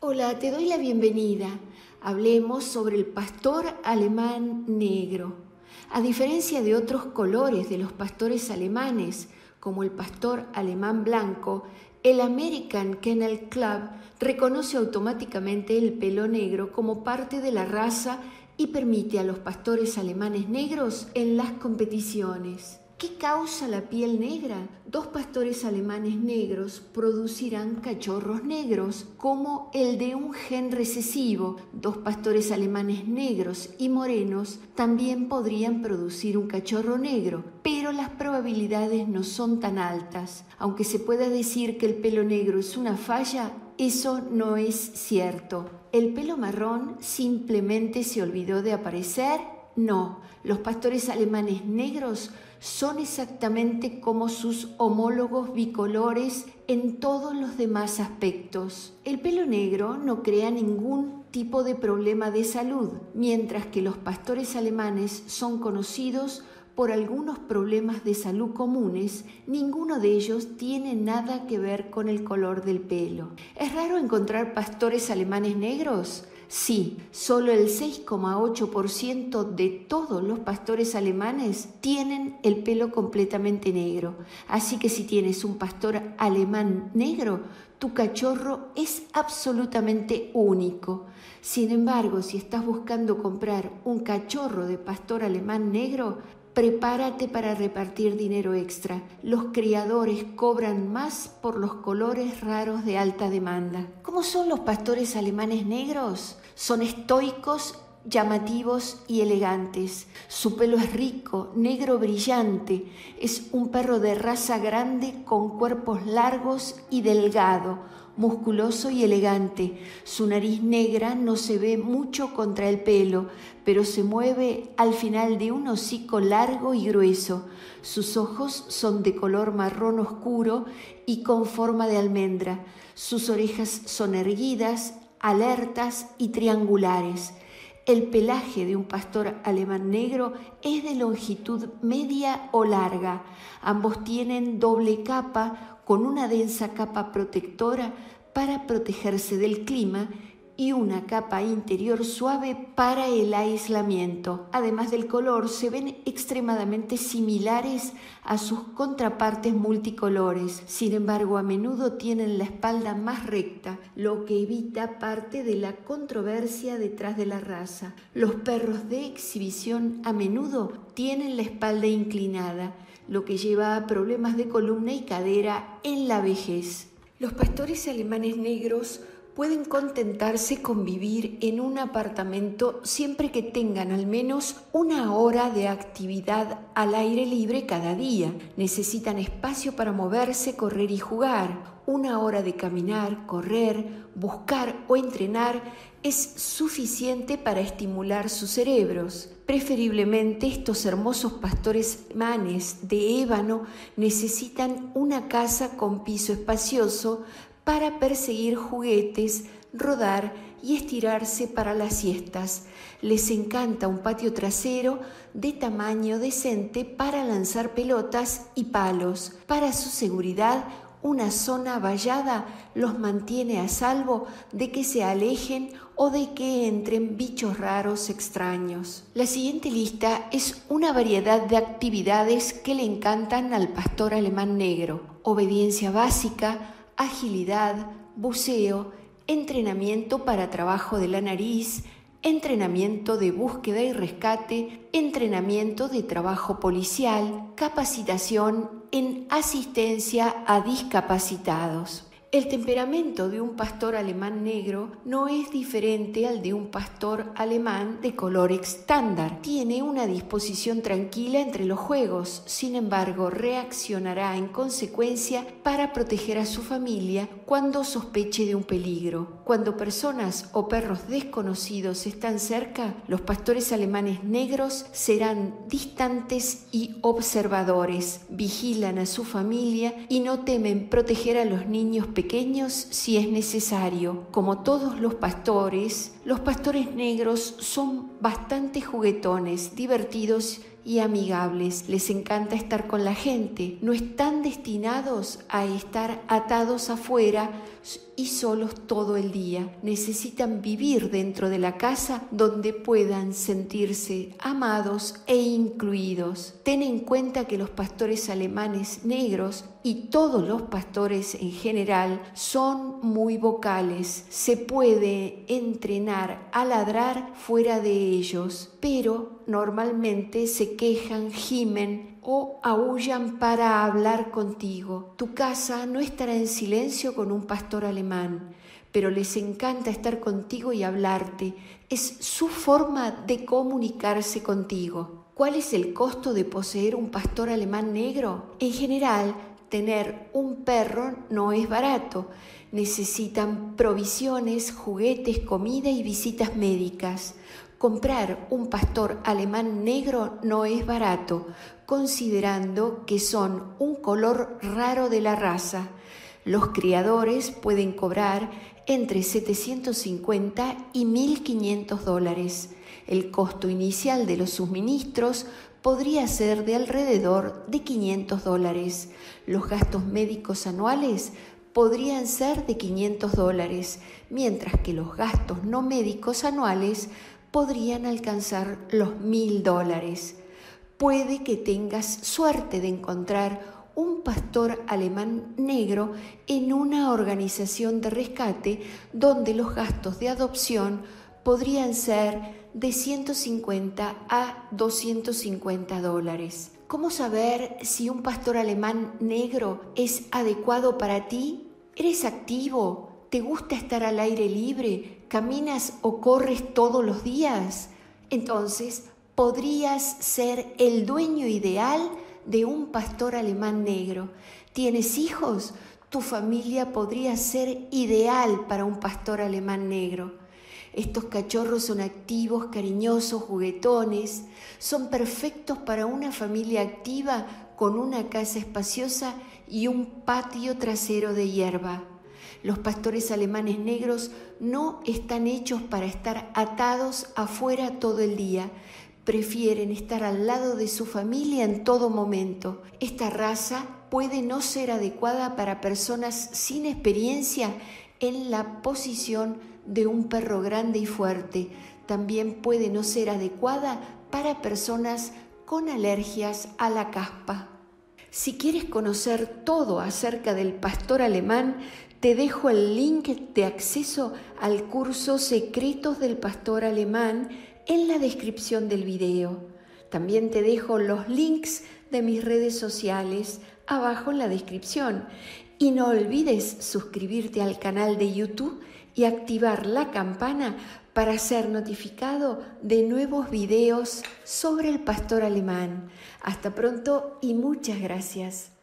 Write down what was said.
Hola, te doy la bienvenida. Hablemos sobre el pastor alemán negro. A diferencia de otros colores de los pastores alemanes, como el pastor alemán blanco, el American Kennel Club reconoce automáticamente el pelo negro como parte de la raza y permite a los pastores alemanes negros en las competiciones. ¿Qué causa la piel negra? Dos pastores alemanes negros producirán cachorros negros como el de un gen recesivo. Dos pastores alemanes negros y morenos también podrían producir un cachorro negro, pero las probabilidades no son tan altas. Aunque se pueda decir que el pelo negro es una falla, eso no es cierto. ¿El pelo marrón simplemente se olvidó de aparecer? No, los pastores alemanes negros son exactamente como sus homólogos bicolores en todos los demás aspectos. El pelo negro no crea ningún tipo de problema de salud, mientras que los pastores alemanes son conocidos por algunos problemas de salud comunes, ninguno de ellos tiene nada que ver con el color del pelo. ¿Es raro encontrar pastores alemanes negros? Sí, solo el 6,8% de todos los pastores alemanes tienen el pelo completamente negro. Así que si tienes un pastor alemán negro, tu cachorro es absolutamente único. Sin embargo, si estás buscando comprar un cachorro de pastor alemán negro, Prepárate para repartir dinero extra. Los criadores cobran más por los colores raros de alta demanda. ¿Cómo son los pastores alemanes negros? Son estoicos, llamativos y elegantes. Su pelo es rico, negro brillante. Es un perro de raza grande con cuerpos largos y delgado musculoso y elegante. Su nariz negra no se ve mucho contra el pelo, pero se mueve al final de un hocico largo y grueso. Sus ojos son de color marrón oscuro y con forma de almendra. Sus orejas son erguidas, alertas y triangulares. El pelaje de un pastor alemán negro es de longitud media o larga. Ambos tienen doble capa con una densa capa protectora para protegerse del clima y una capa interior suave para el aislamiento. Además del color, se ven extremadamente similares a sus contrapartes multicolores. Sin embargo, a menudo tienen la espalda más recta, lo que evita parte de la controversia detrás de la raza. Los perros de exhibición a menudo tienen la espalda inclinada lo que lleva a problemas de columna y cadera en la vejez. Los pastores alemanes negros pueden contentarse con vivir en un apartamento siempre que tengan al menos una hora de actividad al aire libre cada día. Necesitan espacio para moverse, correr y jugar. Una hora de caminar, correr, buscar o entrenar es suficiente para estimular sus cerebros. Preferiblemente estos hermosos pastores manes de ébano necesitan una casa con piso espacioso para perseguir juguetes, rodar y estirarse para las siestas. Les encanta un patio trasero de tamaño decente para lanzar pelotas y palos. Para su seguridad, una zona vallada los mantiene a salvo de que se alejen o de que entren bichos raros extraños. La siguiente lista es una variedad de actividades que le encantan al pastor alemán negro. Obediencia básica, agilidad, buceo, entrenamiento para trabajo de la nariz, entrenamiento de búsqueda y rescate, entrenamiento de trabajo policial, capacitación en asistencia a discapacitados. El temperamento de un pastor alemán negro no es diferente al de un pastor alemán de color estándar. Tiene una disposición tranquila entre los juegos, sin embargo reaccionará en consecuencia para proteger a su familia cuando sospeche de un peligro. Cuando personas o perros desconocidos están cerca, los pastores alemanes negros serán distantes y observadores, vigilan a su familia y no temen proteger a los niños pequeños pequeños si es necesario. Como todos los pastores, los pastores negros son bastante juguetones, divertidos y amigables. Les encanta estar con la gente. No están destinados a estar atados afuera y solos todo el día. Necesitan vivir dentro de la casa donde puedan sentirse amados e incluidos. Ten en cuenta que los pastores alemanes negros y todos los pastores en general son muy vocales. Se puede entrenar a ladrar fuera de ellos, pero normalmente se quejan, gimen o aullan para hablar contigo. Tu casa no estará en silencio con un pastor alemán, pero les encanta estar contigo y hablarte. Es su forma de comunicarse contigo. ¿Cuál es el costo de poseer un pastor alemán negro? En general, tener un perro no es barato. Necesitan provisiones, juguetes, comida y visitas médicas. Comprar un pastor alemán negro no es barato, considerando que son un color raro de la raza. Los criadores pueden cobrar entre 750 y 1.500 dólares. El costo inicial de los suministros podría ser de alrededor de 500 dólares. Los gastos médicos anuales podrían ser de 500 dólares, mientras que los gastos no médicos anuales podrían alcanzar los 1000 dólares. Puede que tengas suerte de encontrar un pastor alemán negro en una organización de rescate donde los gastos de adopción podrían ser de 150 a 250 dólares. ¿Cómo saber si un pastor alemán negro es adecuado para ti? ¿Eres activo? ¿Te gusta estar al aire libre? ¿Caminas o corres todos los días? Entonces, podrías ser el dueño ideal de un pastor alemán negro. ¿Tienes hijos? Tu familia podría ser ideal para un pastor alemán negro. Estos cachorros son activos, cariñosos, juguetones, son perfectos para una familia activa con una casa espaciosa y un patio trasero de hierba. Los pastores alemanes negros no están hechos para estar atados afuera todo el día, prefieren estar al lado de su familia en todo momento. Esta raza puede no ser adecuada para personas sin experiencia en la posición de un perro grande y fuerte también puede no ser adecuada para personas con alergias a la caspa. Si quieres conocer todo acerca del pastor alemán, te dejo el link de acceso al curso Secretos del Pastor Alemán en la descripción del video. También te dejo los links de mis redes sociales abajo en la descripción. Y no olvides suscribirte al canal de YouTube y activar la campana para ser notificado de nuevos videos sobre el pastor alemán. Hasta pronto y muchas gracias.